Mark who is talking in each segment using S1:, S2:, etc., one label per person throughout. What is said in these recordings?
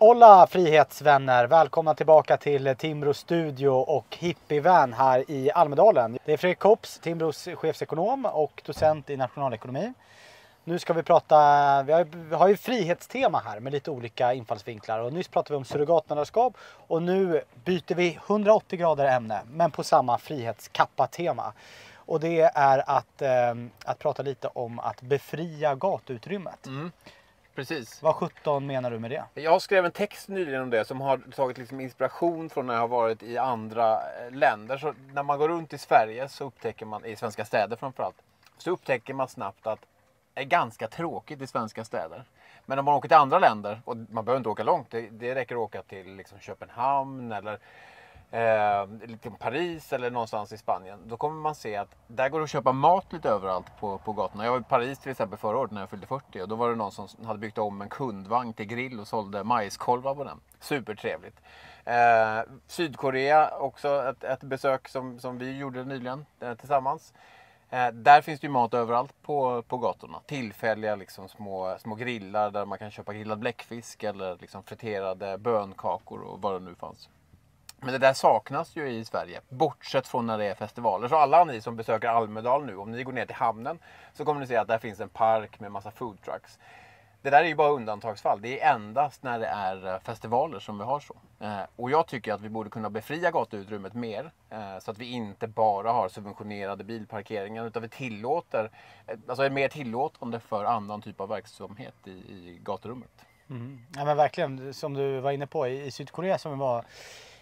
S1: Hola frihetsvänner! Välkomna tillbaka till Timbro studio och Hippievan här i Almedalen. Det är Fredrik Kops, Timbros chefsekonom och docent i nationalekonomi. Nu ska vi prata, vi har, vi har ju frihetstema här med lite olika infallsvinklar och nyss pratade vi om surrogatmödraskap och nu byter vi 180 grader ämne men på samma frihetskappa-tema. Och det är att, eh, att prata lite om att befria gatuutrymmet.
S2: Mm. Precis.
S1: Vad 17 menar du med det?
S2: Jag skrev en text nyligen om det som har tagit liksom inspiration från när jag har varit i andra eh, länder. Så när man går runt i Sverige så upptäcker man, i svenska städer framförallt, så upptäcker man snabbt att det är ganska tråkigt i svenska städer. Men om man åker till andra länder, och man behöver inte åka långt, det, det räcker att åka till liksom Köpenhamn eller eh, liksom Paris eller någonstans i Spanien. Då kommer man se att där går det att köpa mat lite överallt på, på gatorna. Jag var i Paris till exempel förra året när jag fyllde 40 och då var det någon som hade byggt om en kundvagn till grill och sålde majskolvar på den. Supertrevligt. Eh, Sydkorea också ett, ett besök som, som vi gjorde nyligen eh, tillsammans. Eh, där finns det ju mat överallt på, på gatorna. Tillfälliga liksom, små, små grillar där man kan köpa grillad bläckfisk eller liksom, friterade bönkakor och vad det nu fanns. Men det där saknas ju i Sverige, bortsett från när det är festivaler. Så alla ni som besöker Almedalen nu, om ni går ner till hamnen så kommer ni se att där finns en park med massa foodtrucks. Det där är ju bara undantagsfall. Det är endast när det är eh, festivaler som vi har så. Eh, och jag tycker att vi borde kunna befria gatuutrymmet mer. Eh, så att vi inte bara har subventionerade bilparkeringar utan vi tillåter, alltså är mer tillåtande för annan typ av verksamhet i, i gaturummet.
S1: Mm. Ja men verkligen, som du var inne på i, i Sydkorea som vi var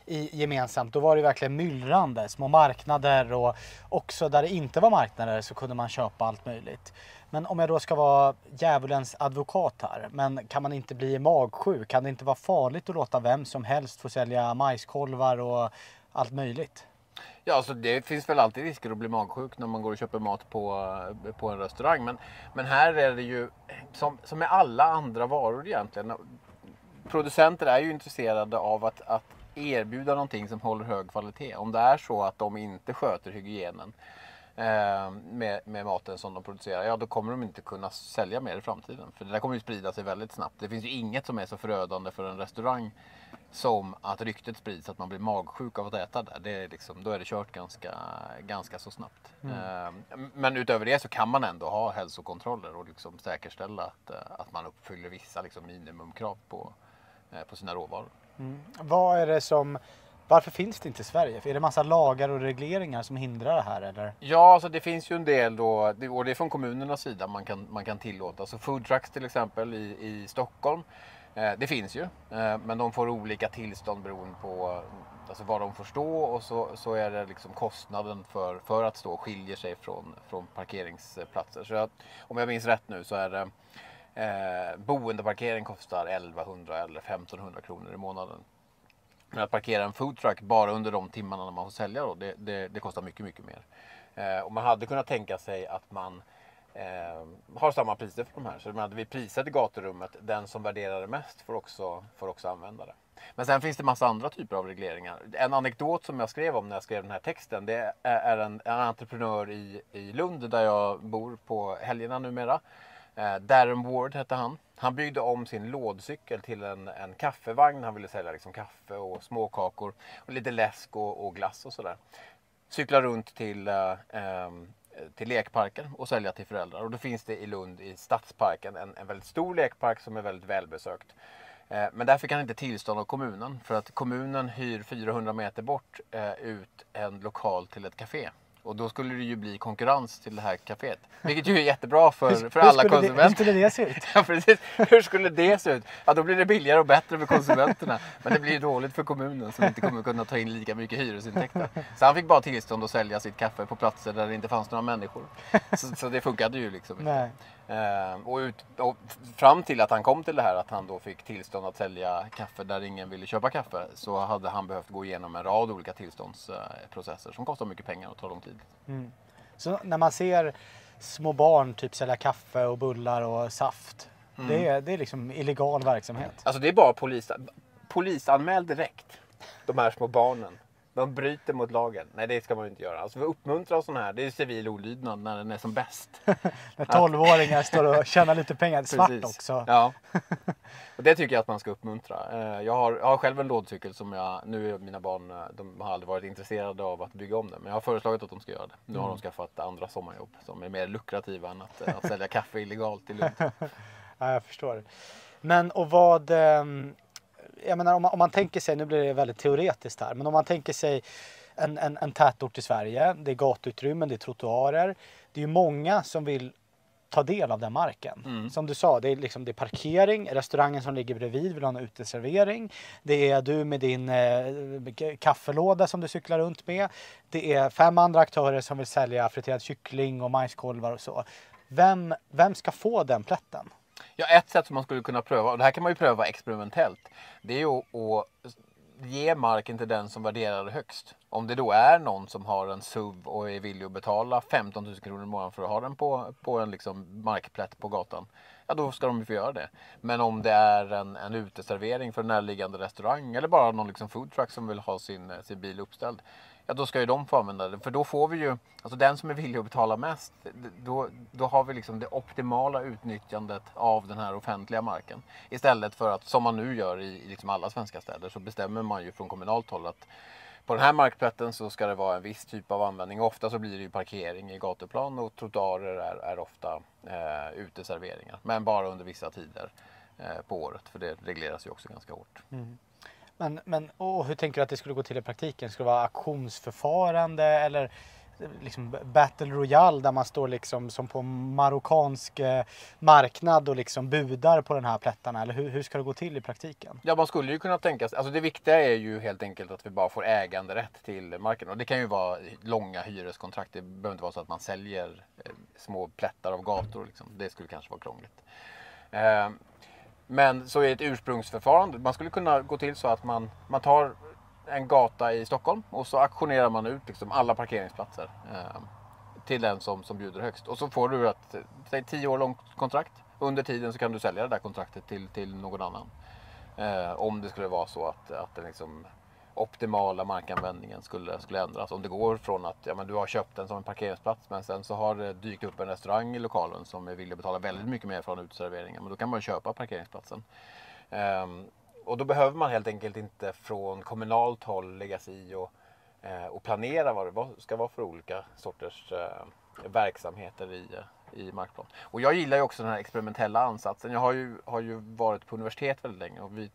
S1: i, gemensamt, då var det verkligen myllrande, små marknader och också där det inte var marknader så kunde man köpa allt möjligt. Men om jag då ska vara djävulens advokat här, men kan man inte bli magsjuk? Kan det inte vara farligt att låta vem som helst få sälja majskolvar och allt möjligt?
S2: Ja, alltså det finns väl alltid risker att bli magsjuk när man går och köper mat på, eh, på en restaurang. Men, men här är det ju som, som med alla andra varor egentligen. Producenter är ju intresserade av att, att erbjuda någonting som håller hög kvalitet. Om det är så att de inte sköter hygienen eh, med, med maten som de producerar, ja då kommer de inte kunna sälja mer i framtiden. För det där kommer ju sprida sig väldigt snabbt. Det finns ju inget som är så förödande för en restaurang som att ryktet sprids att man blir magsjuk av att äta där. Det är liksom, då är det kört ganska, ganska så snabbt. Mm. Eh, men utöver det så kan man ändå ha hälsokontroller och liksom säkerställa att, eh, att man uppfyller vissa liksom minimumkrav på, eh, på sina råvaror.
S1: Mm. Vad är det som, varför finns det inte i Sverige? Är det massa lagar och regleringar som hindrar det här eller?
S2: Ja, alltså det finns ju en del då, och det är från kommunernas sida man kan, man kan tillåta. Så foodtrucks till exempel i, i Stockholm, eh, det finns ju. Eh, men de får olika tillstånd beroende på alltså var de får stå och så, så är det liksom kostnaden för, för att stå skiljer sig från, från parkeringsplatser. Så att, om jag minns rätt nu så är det Eh, boendeparkering kostar 1100 eller 1500 kronor i månaden. Men att parkera en foodtruck bara under de timmarna när man får sälja då, det, det, det kostar mycket, mycket mer. Eh, och man hade kunnat tänka sig att man eh, har samma priser för de här. Så hade vi prisat gaturummet, den som värderar det mest får också, får också använda det. Men sen finns det massa andra typer av regleringar. En anekdot som jag skrev om när jag skrev den här texten, det är en, en entreprenör i, i Lund där jag bor på helgerna numera. Eh, Darren Ward hette han. Han byggde om sin lådcykel till en, en kaffevagn. Han ville sälja liksom kaffe och småkakor och lite läsk och, och glass och sådär. Cykla runt till, eh, till lekparken och sälja till föräldrar. Och då finns det i Lund i Stadsparken en, en väldigt stor lekpark som är väldigt välbesökt. Eh, men där fick han inte tillstånd av kommunen för att kommunen hyr 400 meter bort eh, ut en lokal till ett café. Och då skulle det ju bli konkurrens till det här kaféet. Vilket ju är jättebra för,
S1: Hur-
S2: för
S1: hur
S2: alla
S1: skulle det-
S2: konsumenter.
S1: hur skulle det se ut?
S2: Ja, precis. Hur skulle det se ut? Ja, då blir det billigare och bättre för konsumenterna. Men det blir ju dåligt för kommunen som inte kommer kunna ta in lika mycket hyresintäkter. Så han fick bara tillstånd att sälja sitt kaffe på platser där det inte fanns några människor. Så, så det funkade ju liksom inte.
S1: Nej.
S2: Eh, och, ut, och fram till att han kom till det här att han då fick tillstånd att sälja kaffe där ingen ville köpa kaffe så hade han behövt gå igenom en rad olika tillståndsprocesser som kostar mycket pengar och tar lång tid.
S1: Så när man ser små barn typ sälja kaffe och bullar och saft.
S2: Mm.
S1: Det, är, det är liksom illegal verksamhet.
S2: Alltså det är bara polis, polisanmäl direkt de här små barnen. Man bryter mot lagen. Nej, det ska man ju inte göra. Alltså, vi uppmuntrar sån här, det är civil olydnad när den är som bäst.
S1: När tolvåringar står och tjänar lite pengar svart
S2: Precis.
S1: också.
S2: Ja. Och det tycker jag att man ska uppmuntra. Eh, Jag har, jag har själv en lådcykel som jag, nu är mina barn, eh, de har aldrig varit intresserade av att bygga om den. Men jag har föreslagit att de ska göra det. Nu har de skaffat andra sommarjobb som är mer lukrativa än att, eh, att sälja kaffe illegalt i Lund.
S1: Ja, jag förstår. Men och vad, ehm, jag menar om man, om man tänker sig, nu blir det väldigt teoretiskt här, men om man tänker sig en, en, en tätort i Sverige, det är gatuutrymmen, det är trottoarer. Det är ju många som vill ta del av den marken.
S2: Mm.
S1: Som du sa, det är, liksom, det är parkering, restaurangen som ligger bredvid vill ha en uteservering. Det är du med din eh, kaffelåda som du cyklar runt med. Det är fem andra aktörer som vill sälja friterad kyckling och majskolvar och så. Vem, vem ska få den plätten?
S2: Ja, ett sätt som man skulle kunna pröva, och det här kan man ju pröva experimentellt, det är ju att, ge marken till den som värderar det högst. Om det då är någon som har en SUV och är villig att betala 15 000 kronor i månaden för att ha den på, på en liksom markplätt på gatan, ja då ska de ju få göra det. Men om det är en, en uteservering för en närliggande restaurang eller bara någon liksom foodtruck som vill ha sin, eh, sin bil uppställd, ja då ska ju de få använda det. För då får vi ju, alltså den som är villig att betala mest, då, då har vi liksom det optimala utnyttjandet av den här offentliga marken. Istället för att, som man nu gör i, i liksom alla svenska städer, så bestämmer man ju från kommunalt håll att på den här markplätten så ska det vara en viss typ av användning. Ofta så blir det ju parkering i gatuplan och trottoarer är, är ofta eh, uteserveringar. Men bara under vissa tider eh, på året, för det regleras ju också ganska hårt. Mm.
S1: Men, men och hur tänker du att det skulle gå till i praktiken? Skulle det vara auktionsförfarande eller liksom battle royale där man står liksom som på marockansk eh, marknad och liksom budar på den här plättarna? Eller hur, hur ska det gå till i praktiken?
S2: Ja, man skulle ju kunna tänka sig, alltså det viktiga är ju helt enkelt att vi bara får äganderätt till marken. Och det kan ju vara långa hyreskontrakt. Det behöver inte vara så att man säljer eh, små plättar av gator. Liksom. Det skulle kanske vara krångligt. Ehm, men så är ett ursprungsförfarande. Man skulle kunna gå till så att man, man tar en gata i Stockholm och så auktionerar man ut liksom alla parkeringsplatser eh, till den som, som bjuder högst. Och så får du ett säg, tio år långt kontrakt. Under tiden så kan du sälja det där kontraktet till, till någon annan. Eh, om det skulle vara så att, att den liksom optimala markanvändningen skulle, skulle ändras. Om det går från att ja, men du har köpt den som en parkeringsplats men sen så har det dykt upp en restaurang i lokalen som är villig att betala väldigt mycket mer från uteserveringen. Men då kan man köpa parkeringsplatsen. Ehm, och då behöver man helt enkelt inte från kommunalt håll lägga sig i och, eh, och planera vad det vad ska vara för olika sorters eh, verksamheter i, i markplan. Och jag gillar ju också den här experimentella ansatsen. Jag har ju, har ju varit på universitet väldigt länge och vi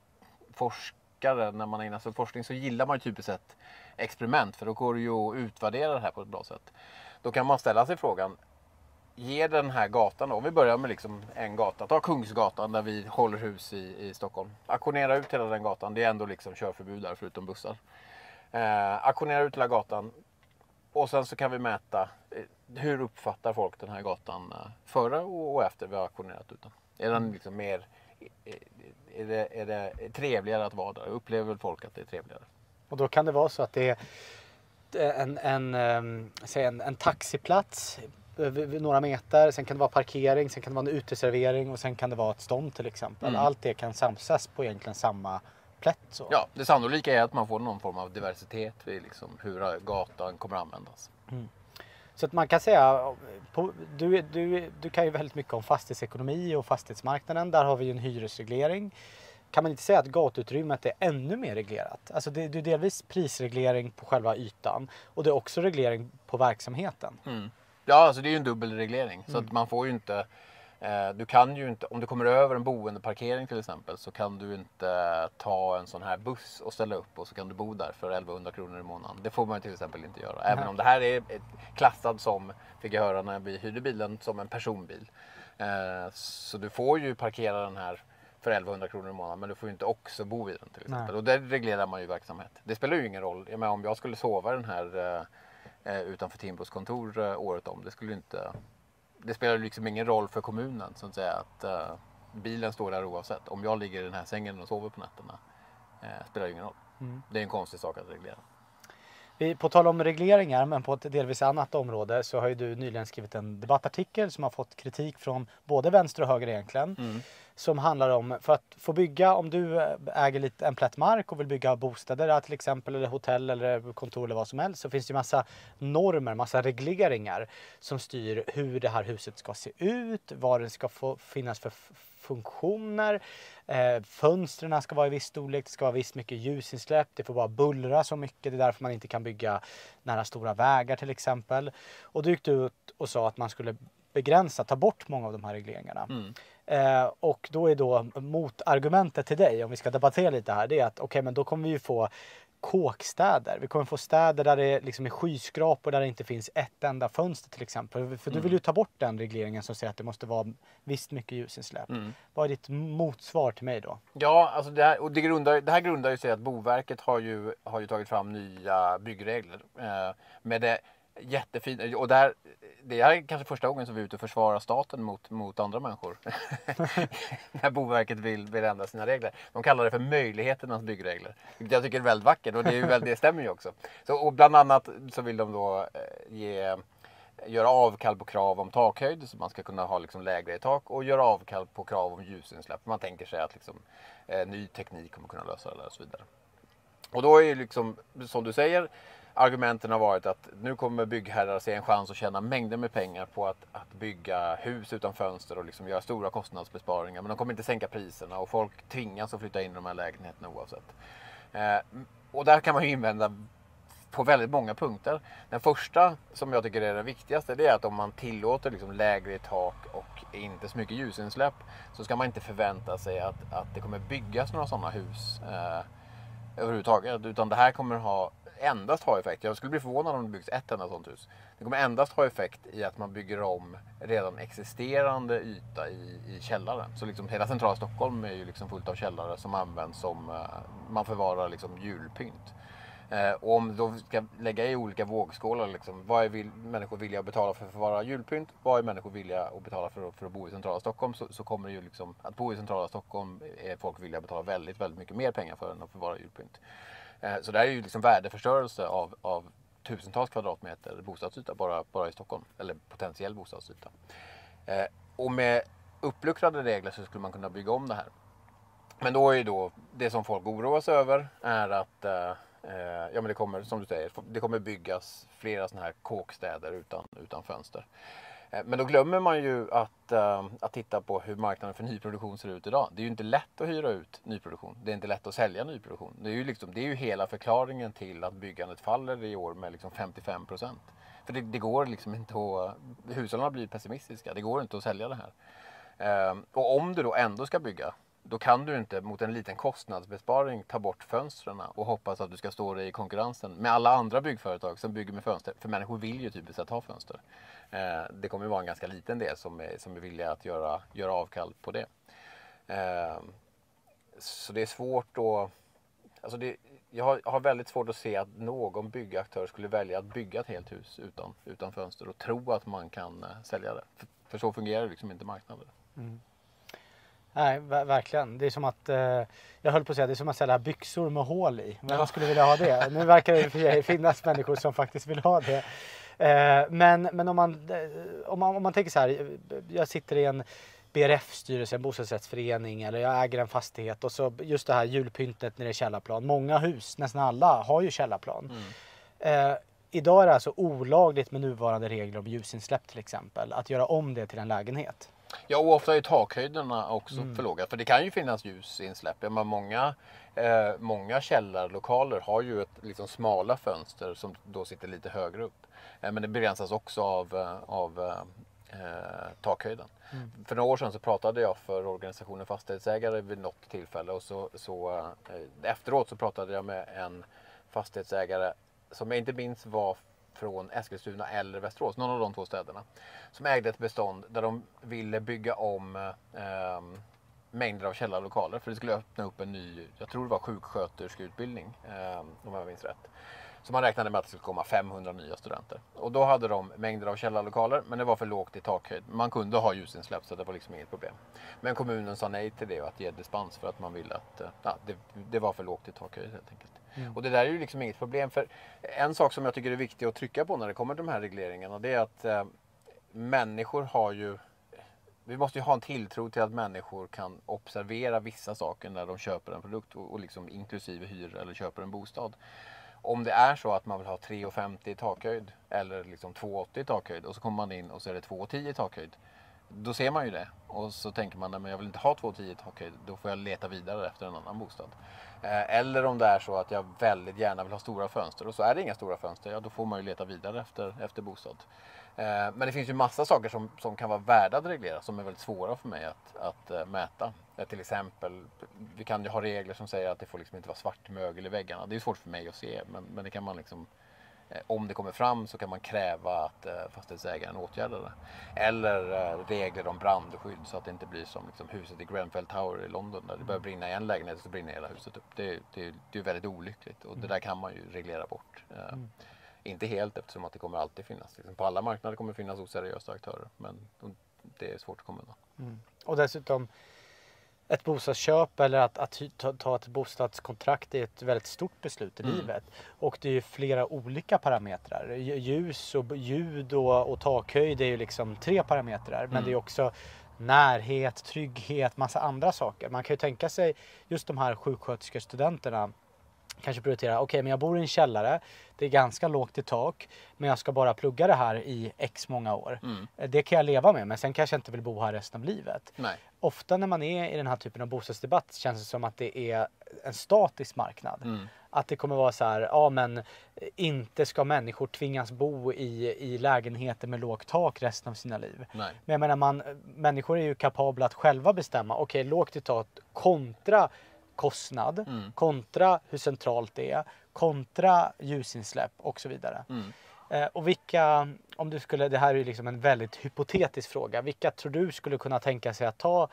S2: forskare, när man ägnar sig åt forskning så gillar man ju typiskt sett experiment för då går det ju att utvärdera det här på ett bra sätt. Då kan man ställa sig frågan, ger den här gatan då, om vi börjar med liksom en gata, ta Kungsgatan där vi håller hus i, i Stockholm. Auktionera ut hela den gatan, det är ändå liksom körförbud där förutom bussar. Eh, auktionera ut hela gatan och sen så kan vi mäta eh, hur uppfattar folk den här gatan eh, före och, och efter vi har auktionerat ut den. Är den liksom mer, är det, är det trevligare att vara där? Upplever väl folk att det är trevligare?
S1: Och då kan det vara så att det är en, en, ehm, en, en taxiplats eh, några meter, sen kan det vara parkering, sen kan det vara en uteservering och sen kan det vara ett stånd till exempel.
S2: Mm.
S1: Allt det kan samsas på egentligen samma plätt. Så.
S2: Ja, det sannolika är att man får någon form av diversitet vid liksom hur gatan kommer att användas.
S1: Så att man kan säga, på, du, du, du kan ju väldigt mycket om fastighetsekonomi och fastighetsmarknaden. Där har vi ju en hyresreglering. Kan man inte säga att gatuutrymmet är ännu mer reglerat? Alltså det, det är delvis prisreglering på själva ytan och det är också reglering på verksamheten.
S2: Ja, alltså det är ju en dubbelreglering. Så att man får ju inte du kan ju inte, om du kommer över en boendeparkering till exempel så kan du inte ta en sån här buss och ställa upp och så kan du bo där för 1100 kronor i månaden. Det får man ju till exempel inte göra. Även om det här är klassad som, fick jag höra när vi hyrde bilen, som en personbil. Eh, så du får ju parkera den här för 1100 kronor i månaden men du får ju inte också bo i den till exempel.
S1: Nej.
S2: Och där reglerar man ju verksamhet. Det spelar ju ingen roll. Jag menar, om jag skulle sova den här eh, eh, utanför Timbros kontor eh, året om. Det skulle inte det spelar liksom ingen roll för kommunen så att säga att eh, bilen står där oavsett. Om jag ligger i den här sängen och sover på nätterna eh, spelar ingen roll. Det är en konstig sak att reglera.
S1: Vi, på tal om regleringar, men på ett delvis annat område, så har ju du nyligen skrivit en debattartikel som har fått kritik från både vänster och höger egentligen som handlar om för att få bygga om du eh, äger lite, en plätt mark och vill bygga bostäder där till exempel eller hotell eller kontor eller vad som helst så finns det massa normer, massa regleringar som styr hur det här huset ska se ut, vad det ska få finnas för funktioner. Eh, fönstren ska vara i viss storlek, det ska vara visst mycket ljusinsläpp, det får bara bullra så mycket. Det är därför man inte kan bygga nära stora vägar till exempel. Och då gick du ut och sa att man skulle begränsa, ta bort många av de här regleringarna. Mm. Eh, och då är då motargumentet till dig, om vi ska debattera lite här, det är att okej okay, men då kommer vi ju få kåkstäder. Vi kommer få städer där det liksom är skyskrapor där det inte finns ett enda fönster till exempel. För mm. du vill ju ta bort den regleringen som säger att det måste vara visst mycket ljusinsläpp. Mm. Vad är ditt motsvar till mig då?
S2: Ja, alltså det här, och det, grundar, det här grundar ju sig att Boverket har ju, har ju tagit fram nya byggregler. Eh, med det jättefint, och där det är kanske första gången som vi är ute och försvarar staten mot, mot andra människor. När Boverket vill, vill ändra sina regler. De kallar det för möjligheternas byggregler. Vilket jag tycker är väldigt vackert och det, är väl, det stämmer ju också. Så, och bland annat så vill de då eh, ge, göra avkall på krav om takhöjd så man ska kunna ha liksom lägre i tak och göra avkall på krav om ljusinsläpp. Man tänker sig att liksom, eh, ny teknik kommer kunna lösa det och så vidare. Och då är ju liksom, som du säger, argumenten har varit att nu kommer byggherrar se en chans att tjäna mängder med pengar på att, att bygga hus utan fönster och liksom göra stora kostnadsbesparingar. Men de kommer inte sänka priserna och folk tvingas att flytta in i de här lägenheterna oavsett. Eh, och där kan man ju invända på väldigt många punkter. Den första som jag tycker är den viktigaste det är att om man tillåter liksom lägre tak och inte så mycket ljusinsläpp så ska man inte förvänta sig att, att det kommer byggas några sådana hus eh, överhuvudtaget. Utan det här kommer ha endast ha effekt, jag skulle bli förvånad om det byggs ett enda sånt hus. Det kommer endast ha effekt i att man bygger om redan existerande yta i, i källaren. Så liksom hela centrala Stockholm är ju liksom fullt av källare som används som, eh, man förvarar liksom julpynt. Eh, och om då ska lägga i olika vågskålar, liksom, vad är vill, människor villiga att betala för att förvara julpynt? Vad är människor villiga att betala för, för att bo i centrala Stockholm? Så, så kommer det ju liksom, att bo i centrala Stockholm är folk villiga att betala väldigt, väldigt mycket mer pengar för än att förvara julpynt. Eh, så det här är ju liksom värdeförstörelse av, av tusentals kvadratmeter bostadsyta bara, bara i Stockholm. Eller potentiell bostadsyta. Eh, och med uppluckrade regler så skulle man kunna bygga om det här. Men då är ju då det som folk oroas över är att eh, eh, ja, men det kommer, som du säger, det kommer byggas flera sådana här kåkstäder utan, utan fönster. Eh, men då glömmer man ju att, eh, att titta på hur marknaden för nyproduktion ser ut idag. Det är ju inte lätt att hyra ut nyproduktion. Det är inte lätt att sälja nyproduktion. Det är ju, liksom, det är ju hela förklaringen till att byggandet faller i år med liksom 55 procent. För det, det, går liksom inte att... Hushållen har blivit pessimistiska. Det går inte att sälja det här. Eh, och om du då ändå ska bygga då kan du inte mot en liten kostnadsbesparing ta bort fönstren och hoppas att du ska stå dig i konkurrensen med alla andra byggföretag som bygger med fönster. För människor vill ju typiskt sett ha fönster. Eh, det kommer vara en ganska liten del som är, som är villiga att göra, göra avkall på det. Eh, så det är svårt att... Alltså det, jag har, väldigt svårt att se att någon byggaktör skulle välja att bygga ett helt hus utan, utan fönster och tro att man kan eh, sälja det. För, för, så fungerar liksom inte marknaden. Mm.
S1: Nej, verkligen. Det är som att, eh, jag höll på att säga, det är som att sälja byxor med hål i. Men ja. skulle vilja ha det? Nu verkar det för finnas människor som faktiskt vill ha det. Eh, men men om, man, eh, om, man, om man tänker så här, jag sitter i en BRF-styrelse, en bostadsrättsförening eller jag äger en fastighet och så just det här julpyntet nere i källarplan. Många hus, nästan alla, har ju källarplan. Mm. Eh, idag är det alltså olagligt med nuvarande regler om ljusinsläpp till exempel att göra om det till en lägenhet.
S2: Ja, och ofta är takhöjderna också mm. för låga. För det kan ju finnas ljusinsläpp. Men många, eh, många källarlokaler har ju ett liksom, smala fönster som då sitter lite högre upp. Eh, men det begränsas också av, eh, av eh, takhöjden. Mm. För några år sedan så pratade jag för organisationen Fastighetsägare vid något tillfälle och så, så eh, efteråt så pratade jag med en fastighetsägare som jag inte minns var från Eskilstuna eller Västerås, någon av de två städerna. Som ägde ett bestånd där de ville bygga om eh, ehm, mängder av källarlokaler för det skulle öppna upp en ny, jag tror det var sjuksköterskeutbildning eh, om jag minns rätt. Så man räknade med att det skulle komma 500 nya studenter. Och då hade de mängder av källarlokaler men det var för lågt i takhöjd. Man kunde ha ljusinsläpp så det var liksom inget problem. Men kommunen sa nej till det och att ge dispens för att man ville att eh, ja, det, det var för lågt i takhöjd helt enkelt. Mm. Och det där är ju liksom inget problem. För en sak som jag tycker är viktig att trycka på när det kommer till de här regleringarna det är att eh, människor har ju vi måste ju ha en tilltro till att människor kan observera vissa saker när de köper en produkt och, och liksom inklusive hyr eller köper en bostad. Om det är så att man vill ha 3,50 i takhöjd eller liksom 2,80 i takhöjd och så kommer man in och så är det 2,10 i takhöjd. Då ser man ju det och så tänker man att jag vill inte ha 2,10 okej. Då får jag leta vidare efter en annan bostad. Eh, eller om det är så att jag väldigt gärna vill ha stora fönster och så är det inga stora fönster. Ja, då får man ju leta vidare efter, efter bostad. Eh, men det finns ju massa saker som, som kan vara värda att reglera som är väldigt svåra för mig att, att eh, mäta. Eh, till exempel, vi kan ju ha regler som säger att det får liksom inte vara svart mögel i väggarna. Det är svårt för mig att se men, men det kan man liksom om det kommer fram så kan man kräva att fastighetsägaren åtgärdar det. Eller regler om brandskydd så att det inte blir som liksom huset i Grenfell Tower i London där det börjar brinna i en lägenhet så brinner hela huset upp. Det, det, det är väldigt olyckligt och det där kan man ju reglera bort. Mm. Inte helt eftersom att det kommer alltid finnas. Liksom på alla marknader kommer det finnas oseriösa aktörer. Men det är svårt att komma undan.
S1: Mm. Och dessutom ett bostadsköp eller att, att ta, ta, ett bostadskontrakt är ett väldigt stort beslut i mm. livet. Och det är flera olika parametrar. Ljus och ljud och, och takhöjd är ju liksom tre parametrar. Men mm. det är också närhet, trygghet, massa andra saker. Man kan ju tänka sig just de här sjuksköterskestudenterna kanske prioritera, okej okay, men jag bor i en källare, det är ganska lågt i tak, men jag ska bara plugga det här i x många år. Mm. Eh, det kan jag leva med, men sen kanske jag inte vill bo här resten av livet.
S2: Nej.
S1: Ofta när man är i den här typen av bostadsdebatt känns det som att det är en statisk marknad. Mm. Att det kommer vara så här, ja men inte ska människor tvingas bo i, i lägenheter med lågt tak resten av sina liv.
S2: Nej.
S1: Men jag menar, man, människor är ju kapabla att själva bestämma, okej okay, lågt i tak kontra kostnad mm. kontra hur centralt det är kontra ljusinsläpp och så vidare.
S2: Mm.
S1: Eh, och vilka, om du skulle, det här är ju liksom en väldigt hypotetisk fråga, vilka tror du skulle kunna tänka sig att ta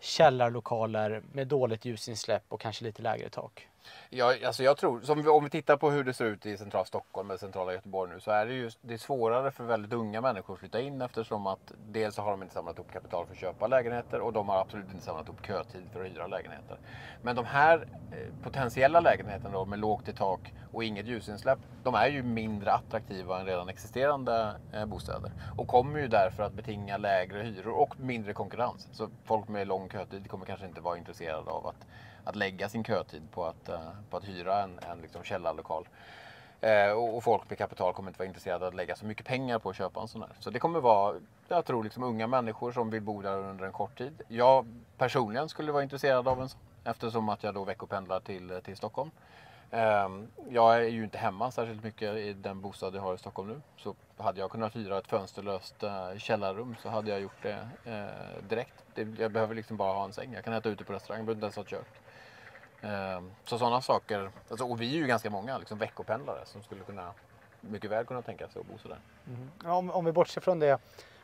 S1: källarlokaler med dåligt ljusinsläpp och kanske lite lägre tak?
S2: Ja, alltså jag tror, som om vi tittar på hur det ser ut i centrala Stockholm eller centrala Göteborg nu så är det ju det är svårare för väldigt unga människor att flytta in eftersom att dels har de inte samlat upp kapital för att köpa lägenheter och de har absolut inte samlat upp kötid för att hyra lägenheter. Men de här eh, potentiella lägenheterna då med lågt i tak och inget ljusinsläpp, de är ju mindre attraktiva än redan existerande eh, bostäder och kommer ju därför att betinga lägre hyror och mindre konkurrens. Så folk med lång kötid kommer kanske inte vara intresserade av att att lägga sin kötid på att, eh, på att hyra en, en liksom källarlokal. Eh, och, folk med kapital kommer inte vara intresserade av att lägga så mycket pengar på att köpa en sån här. Så det kommer vara, jag tror, liksom unga människor som vill bo där under en kort tid. Jag personligen skulle vara intresserad av en sån eftersom att jag då veckopendlar till, till Stockholm. Ehm, jag är ju inte hemma särskilt mycket i den bostad jag har i Stockholm nu. Så hade jag kunnat hyra ett fönsterlöst eh, källarrum så hade jag gjort det direkt. Jag behöver liksom bara ha en säng. Jag kan äta ute på restaurang, jag behöver inte ens ha ett kök. Ehm, så sådana saker, alltså, och vi är ju ganska många liksom, veckopendlare som skulle kunna mycket väl kunna tänka sig att bo sådär.
S1: Mm. Om, om vi bortser från det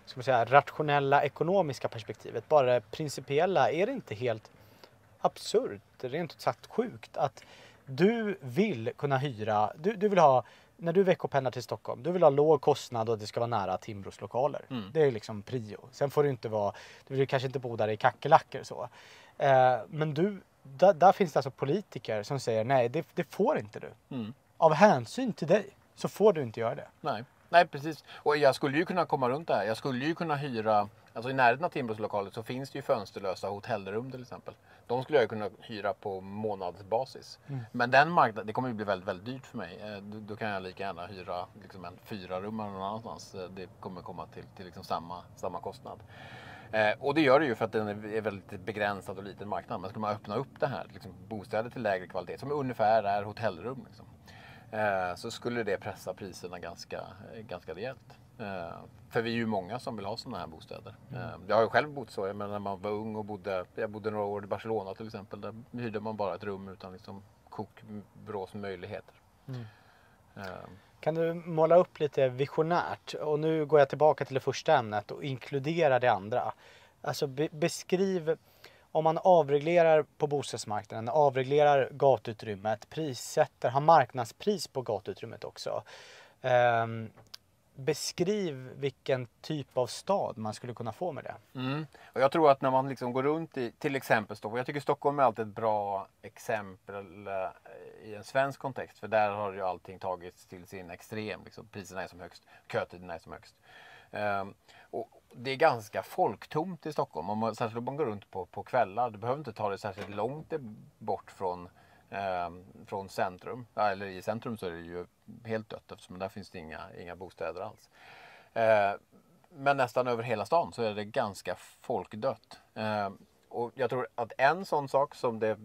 S1: ska man säga, rationella ekonomiska perspektivet, bara det principiella, är det inte helt absurt, rent ut sagt sjukt att du vill kunna hyra, du, du vill ha när du veckopendlar till Stockholm, du vill ha låg kostnad och det ska vara nära Timbros lokaler. Mm. Det är liksom prio. Sen får du inte vara, du vill kanske inte bo där i kackerlackor så. Eh, men du där, där, finns det alltså politiker som säger nej, det, det får inte du.
S2: Mm.
S1: Av hänsyn till dig så får du inte göra det.
S2: Nej. nej, precis. Och jag skulle ju kunna komma runt det här. Jag skulle ju kunna hyra, alltså i närheten av Timbros lokaler så finns det ju fönsterlösa hotellrum till exempel. De skulle jag kunna hyra på månadsbasis. Mm. Men den marknaden, det kommer ju bli väldigt, väldigt dyrt för mig. Eh, då, då kan jag lika gärna hyra liksom en fyra rum någon annanstans. Eh, det kommer komma till, till liksom samma, samma kostnad. Eh, och det gör det ju för att den är väldigt begränsad och liten marknad. Men skulle man öppna upp det här, liksom bostäder till lägre kvalitet, som ungefär är hotellrum, liksom, eh, så skulle det pressa priserna ganska, ganska rejält. Eh, för vi är ju många som vill ha sådana här bostäder. Mm. Jag har ju själv bott så, men när man var ung och bodde, jag bodde några år i Barcelona till exempel, där hyrde man bara ett rum utan liksom kokvråsmöjligheter. Mm.
S1: Kan du måla upp lite visionärt? Och nu går jag tillbaka till det första ämnet och inkluderar det andra. Alltså be beskriv om man avreglerar på bostadsmarknaden, avreglerar gatuutrymmet, prissätter, har marknadspris på gatuutrymmet också. Um, beskriv vilken typ av stad man skulle kunna få med det.
S2: Mm. Och jag tror att när man liksom går runt i till exempel Stockholm. Jag tycker Stockholm är alltid ett bra exempel eh, i en svensk kontext. För där har ju allting tagits till sin extrem. Liksom. Priserna är som högst, kötiderna är som högst. Um, och det är ganska folktomt i Stockholm. Om man, särskilt om man går runt på, på kvällar. Du behöver inte ta det särskilt långt bort från, um, från centrum. Eller i centrum så är det ju helt dött eftersom där finns det inga, inga bostäder alls. Eh, men nästan över hela stan så är det ganska folkdött. Eh, och jag tror att en sån sak som, det,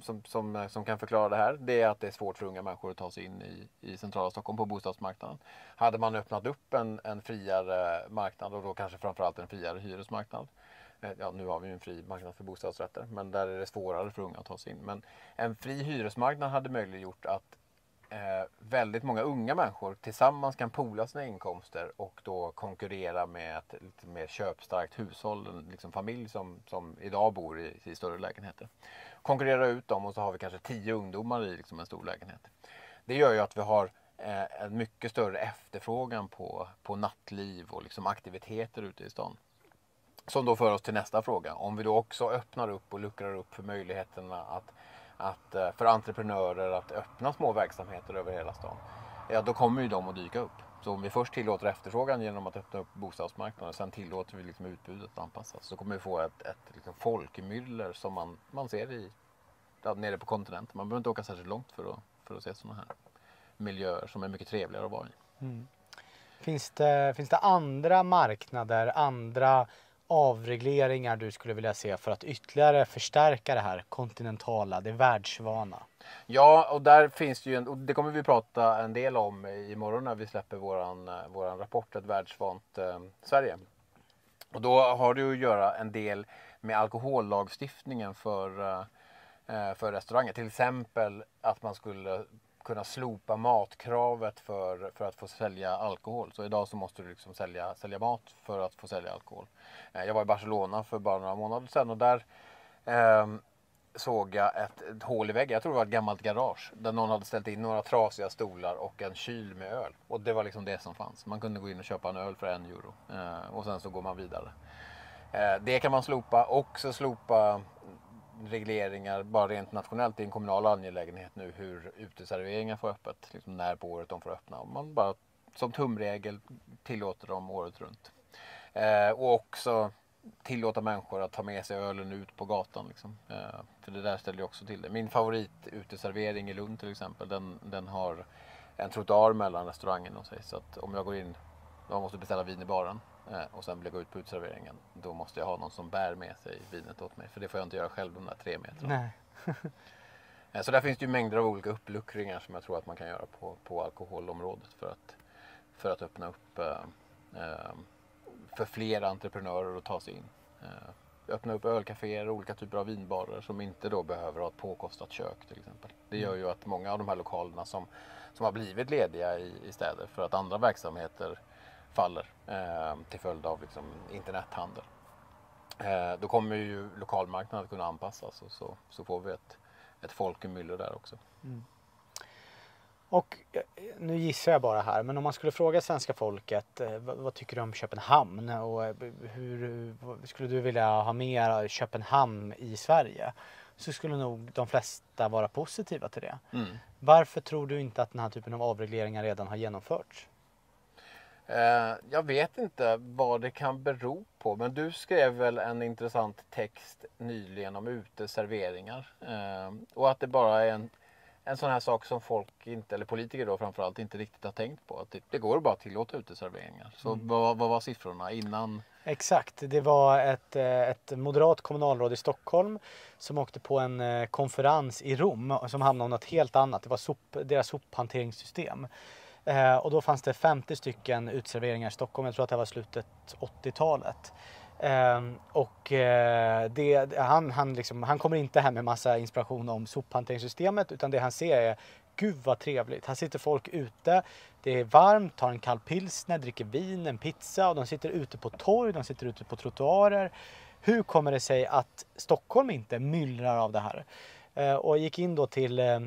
S2: som, som, eh, som kan förklara det här, det är att det är svårt för unga människor att ta sig in i, i centrala Stockholm på bostadsmarknaden. Hade man öppnat upp en, en friare marknad och då kanske framförallt en friare hyresmarknad. Eh, ja, nu har vi ju en fri marknad för bostadsrätter, men där är det svårare för unga att ta sig in. Men en fri hyresmarknad hade möjliggjort att eh, väldigt många unga människor tillsammans kan poola sina inkomster och då konkurrera med ett lite mer köpstarkt hushåll, en liksom familj som, som idag bor i, i större lägenheter. Konkurrera ut dem och så har vi kanske tio ungdomar i liksom en stor lägenhet. Det gör ju att vi har eh, en mycket större efterfrågan på, på nattliv och liksom aktiviteter ute i stan. Som då för oss till nästa fråga. Om vi då också öppnar upp och luckrar upp för möjligheterna att att, eh, för entreprenörer att öppna små verksamheter över hela stan. Ja, då kommer ju de att dyka upp. Så om vi först tillåter efterfrågan genom att öppna upp bostadsmarknaden och sen tillåter vi liksom utbudet att anpassas så kommer vi få ett, ett liksom folkmyller som man, man ser i, nere på kontinenten. Man behöver inte åka särskilt långt för att, för att se sådana här miljöer som är mycket trevligare att vara i. Mm.
S1: Finns, det, finns det andra marknader, andra avregleringar du skulle vilja se för att ytterligare förstärka det här kontinentala, det världsvana?
S2: Ja, och där finns det ju, en, och det kommer vi prata en del om imorgon när vi släpper våran, eh, våran rapport, ett världsvant eh, Sverige. Och då har det att göra en del med alkohollagstiftningen för, eh, eh för restauranger. Till exempel att man skulle kunna slopa matkravet för, för att få sälja alkohol. Så idag så måste du liksom sälja, sälja mat för att få sälja alkohol. Eh, jag var i Barcelona för bara några månader sedan och där eh, såg jag ett, ett, hål i väggen. Jag tror det var ett gammalt garage där någon hade ställt in några trasiga stolar och en kyl med öl. Och det var liksom det som fanns. Man kunde gå in och köpa en öl för en euro eh, och sen så går man vidare. Eh, det kan man slopa. Också slopa regleringar bara rent nationellt. Det är en kommunal angelägenhet nu hur uteserveringar får öppet. Liksom när på året de får öppna. Och man bara som tumregel tillåter dem året runt. Eh, och också tillåta människor att ta med sig ölen ut på gatan. Liksom. Eh, för det där ställer ju också till det. Min favorit uteservering i Lund till exempel, den, den har en trottoar mellan restaurangen och sig. Så att om jag går in, jag måste beställa vin i baren och sen vill jag gå ut på utserveringen. Då måste jag ha någon som bär med sig vinet åt mig. För det får jag inte göra själv de där tre metrarna. Eh, så där finns det ju mängder av olika uppluckringar som jag tror att man kan göra på, på alkoholområdet för att, för att öppna upp eh, eh för fler entreprenörer att ta sig in. Eh, öppna upp ölcaféer och olika typer av vinbarer som inte då behöver ha ett påkostat kök till exempel. Det gör mm. ju att många av de här lokalerna som, som har blivit lediga i, i städer för att andra verksamheter faller eh, till följd av liksom, internethandel. Eh, då kommer ju lokalmarknaden att kunna anpassas och så, så får vi ett, ett folkmyller där också. Mm.
S1: Och eh, nu gissar jag bara här, men om man skulle fråga svenska folket eh, vad, vad, tycker du om Köpenhamn och eh, hur skulle du vilja ha mer Köpenhamn i Sverige? Så skulle nog de flesta vara positiva till det. Mm. Varför tror du inte att den här typen av avregleringar redan har genomförts?
S2: Eh, jag vet inte vad det kan bero på men du skrev väl en intressant text nyligen om uteserveringar eh, och att det bara är en, en sån här sak som folk inte, eller politiker då framförallt, inte riktigt har tänkt på. Att det, det går bara att tillåta uteserveringar. Så mm. vad, vad var siffrorna innan?
S1: Exakt, det var ett, eh, ett moderat kommunalråd i Stockholm som åkte på en konferens i Rom som handlade om något helt annat. Det var sop, deras sophanteringssystem. Eh, och då fanns det 50 stycken utserveringar i Stockholm. Jag tror att det var slutet 80-talet. Eh, och eh, det, han, han, liksom, han kommer inte hem med massa inspiration om sophanteringssystemet utan det han ser är Gud vad trevligt. Här sitter folk ute. Det är varmt, tar en kall pilsner, dricker vin, en pizza och de sitter ute på torg, de sitter ute på trottoarer. Hur kommer det sig att Stockholm inte myllrar av det här? Eh, och gick in då till eh,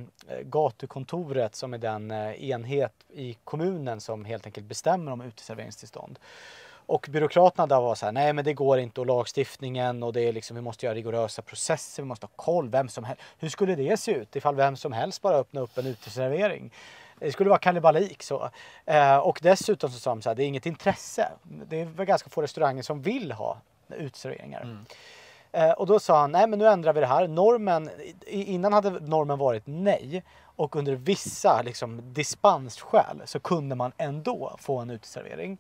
S1: gatukontoret som är den eh, enhet i kommunen som helt enkelt bestämmer om uteserveringstillstånd. Och byråkraterna där var så här, nej men det går inte och lagstiftningen och det är liksom, vi måste göra rigorösa processer, vi måste ha koll, vem som helst. Hur skulle det se ut ifall vem som helst bara öppnade upp en uteservering? Det skulle vara kannibalik så. Eh, och dessutom så sa de så här, det är inget intresse. Det är väl ganska få restauranger som vill ha uteserveringar.
S2: Mm.
S1: Eh, och då sa han, nej men nu ändrar vi det här. Normen, innan hade normen varit nej. Och under vissa liksom, dispensskäl så kunde man ändå få en uteservering.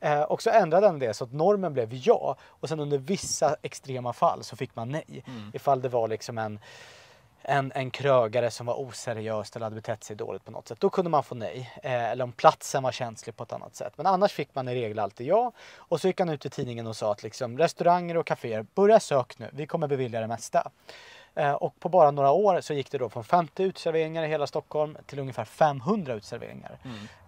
S1: Eh, och så ändrade han det så att normen blev ja. Och sen under vissa extrema fall så fick man nej. Ifall det var liksom en, en, en krögare som var oseriös eller hade betett sig dåligt på något sätt. Då kunde man få nej. Eh, eller om platsen var känslig på ett annat sätt. Men annars fick man i regel alltid ja. Och så gick han ut i tidningen och sa att liksom, restauranger och kaféer, börja sök nu. Vi kommer bevilja det mesta. Eh, och på bara några år så gick det då från 50 uteserveringar i hela Stockholm till ungefär 500 uteserveringar.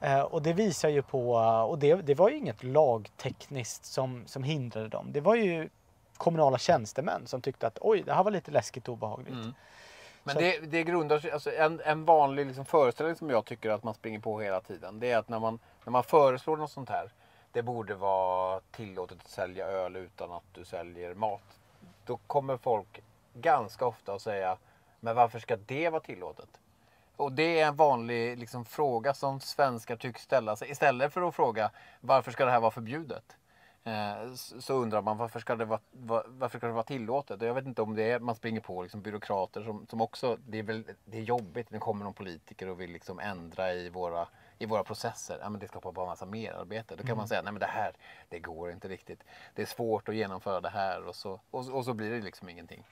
S1: Eh, och det visar ju på, och det, det var ju inget lagtekniskt som, som hindrade dem. Det var ju kommunala tjänstemän som tyckte att oj, det här var lite läskigt och obehagligt.
S2: Mm. Men det, det grundar sig, alltså en, en vanlig liksom föreställning som jag tycker att man springer på hela tiden. Det är att när man, när man föreslår något sånt här. Det borde vara tillåtet att sälja öl utan att du säljer mat. Då kommer folk ganska ofta att säga, men varför ska det vara tillåtet? Och det är en vanlig liksom, fråga som svenskar tycks ställa sig. Istället för att fråga, varför ska det här vara förbjudet? Eh, så undrar man varför ska det vara, va- varför ska det vara tillåtet? Och jag vet inte om det är man springer på liksom byråkrater som, som också, det är, väl, det är jobbigt när det kommer någon politiker och vill liksom ändra i våra, i våra processer. Ja, men det skapar bara massa merarbete. Då kan man säga, nej men det här, det går inte riktigt. Det är svårt att genomföra det här och så, och, och så blir det liksom ingenting.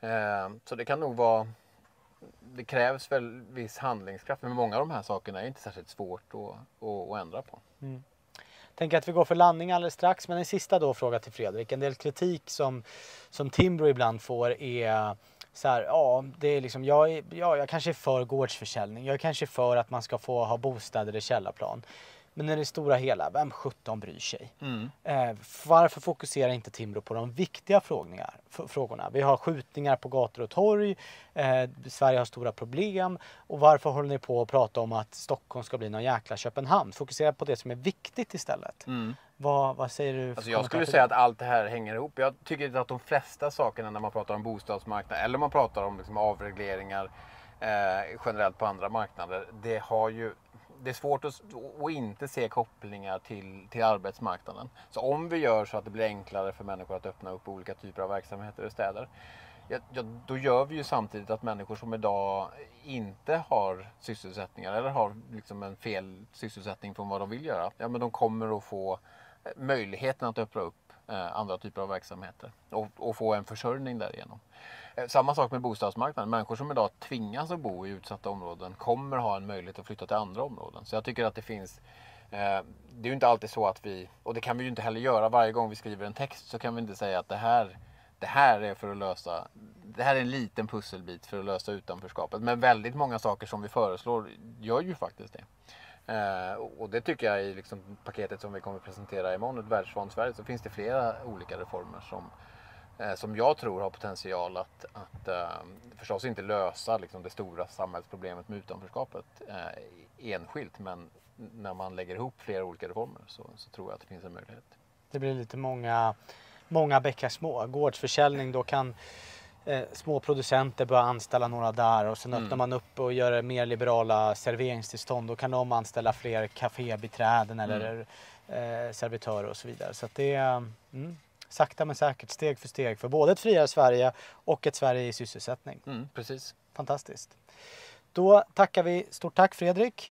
S2: Eh, så det kan nog vara det krävs väl viss handlingskraft men många av de här sakerna är inte särskilt svårt att, att, att ändra på.
S1: Tänker att vi går för landning alldeles strax. Men en sista då fråga till Fredrik. En del kritik som, som Timbro ibland får är så här, ja, det är liksom, jag, är, ja, jag kanske är för gårdsförsäljning. Jag är kanske för att man ska få ha bostäder i källarplan. Men i det stora hela, vem 17 bryr sig? Eh, varför fokuserar inte Timbro på de viktiga frågorna? Vi har skjutningar på gator och torg. Eh, Sverige har stora problem. Och varför håller ni på att prata om att Stockholm ska bli någon jäkla Köpenhamn? Fokusera på det som är viktigt istället. Vad, vad säger du?
S2: Alltså jag skulle säga att allt det här hänger ihop. Jag tycker att de flesta sakerna när man pratar om bostadsmarknad eller man pratar om liksom avregleringar eh, generellt på andra marknader. Det, har ju, det är svårt att, att inte se kopplingar till, till arbetsmarknaden. Så om vi gör så att det blir enklare för människor att öppna upp olika typer av verksamheter i städer. Ja, ja, då gör vi ju samtidigt att människor som idag inte har sysselsättningar eller har liksom en fel sysselsättning från vad de vill göra. Ja, men de kommer att få eh, möjligheten att öppna upp eh, andra typer av verksamheter och, och få en försörjning därigenom. Eh, samma sak med bostadsmarknaden. Människor som idag tvingas att bo i utsatta områden kommer ha en möjlighet att flytta till andra områden. Så jag tycker att det finns eh, det är ju inte alltid så att vi, och det kan vi ju inte heller göra varje gång vi skriver en text, så kan vi inte säga att det här, det här är för att lösa, det här är en liten pusselbit för att lösa utanförskapet. Men väldigt många saker som vi föreslår gör ju faktiskt det. Eh, och det tycker jag i liksom paketet som vi kommer presentera imorgon, ett världsfond Sverige, så finns det flera olika reformer som, som jag tror har potential att, att eh, förstås inte lösa liksom, det stora samhällsproblemet med utanförskapet eh, enskilt, men när man lägger ihop flera olika reformer så, så tror jag att det finns en möjlighet.
S1: Det blir lite många, många bäckar små. Gårdsförsäljning, då kan eh, små producenter börja anställa några där och sen öppnar man upp och gör mer liberala serveringstillstånd. Då kan de anställa fler kafébiträden eller eh, servitörer och så vidare. Så det mm, sakta men säkert, steg för steg för både ett friare Sverige och ett Sverige i sysselsättning.
S2: Mm, precis.
S1: Fantastiskt. Då tackar vi, stort tack Fredrik.